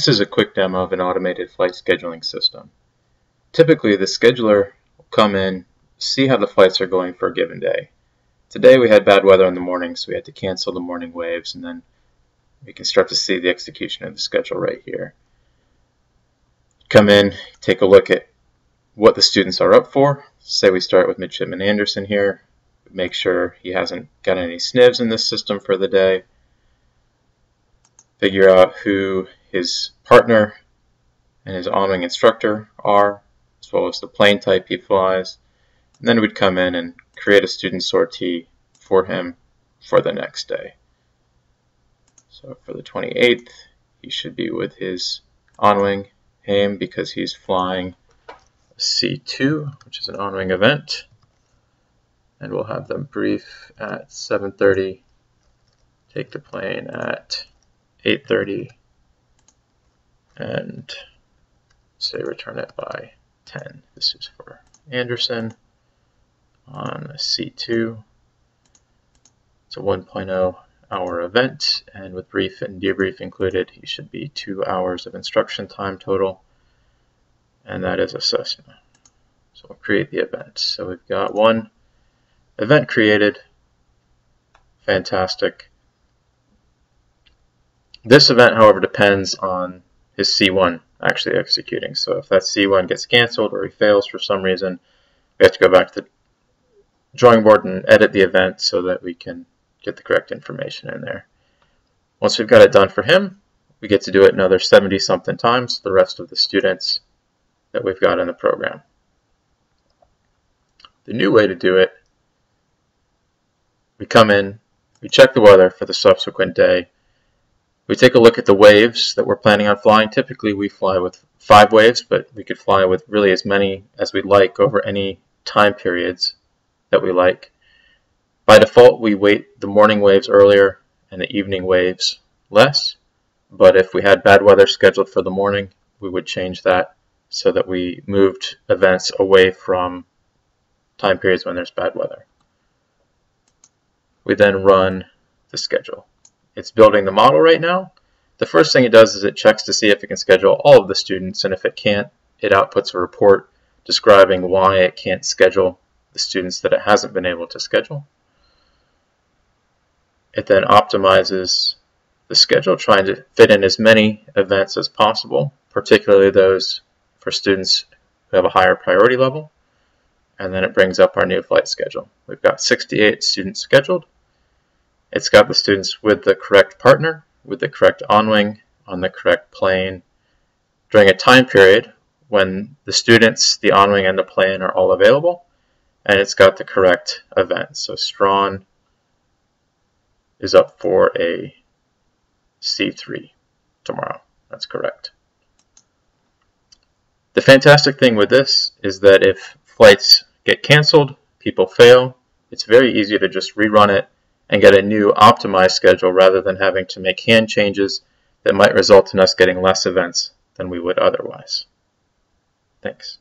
This is a quick demo of an automated flight scheduling system. Typically, the scheduler will come in, see how the flights are going for a given day. Today we had bad weather in the morning, so we had to cancel the morning waves, and then we can start to see the execution of the schedule right here. Come in, take a look at what the students are up for. Say we start with Midshipman Anderson here, make sure he hasn't got any SNVs in this system for the day, figure out who his partner and his on-wing instructor are, as well as the plane type he flies. And then we'd come in and create a student sortie for him for the next day. So for the 28th, he should be with his on-wing aim because he's flying C2, which is an on-wing event. And we'll have them brief at 7.30, take the plane at 8.30, and say return it by 10. This is for Anderson on C2. It's a 1.0 hour event, and with brief and debrief included, he should be two hours of instruction time total, and that is a Cessna. So we'll create the event. So we've got one event created. Fantastic. This event, however, depends on his C1 actually executing. So if that C1 gets canceled or he fails for some reason, we have to go back to the drawing board and edit the event so that we can get the correct information in there. Once we've got it done for him, we get to do it another 70 something times for the rest of the students that we've got in the program. The new way to do it, we come in, we check the weather for the subsequent day, we take a look at the waves that we're planning on flying. Typically we fly with five waves, but we could fly with really as many as we'd like over any time periods that we like. By default, we weight the morning waves earlier and the evening waves less. But if we had bad weather scheduled for the morning, we would change that so that we moved events away from time periods when there's bad weather. We then run the schedule. It's building the model right now. The first thing it does is it checks to see if it can schedule all of the students, and if it can't, it outputs a report describing why it can't schedule the students that it hasn't been able to schedule. It then optimizes the schedule, trying to fit in as many events as possible, particularly those for students who have a higher priority level. And then it brings up our new flight schedule. We've got 68 students scheduled. It's got the students with the correct partner, with the correct on-wing, on the correct plane, during a time period when the students, the on-wing, and the plane are all available, and it's got the correct event. So Strawn is up for a C3 tomorrow. That's correct. The fantastic thing with this is that if flights get canceled, people fail, it's very easy to just rerun it and get a new optimized schedule rather than having to make hand changes that might result in us getting less events than we would otherwise. Thanks.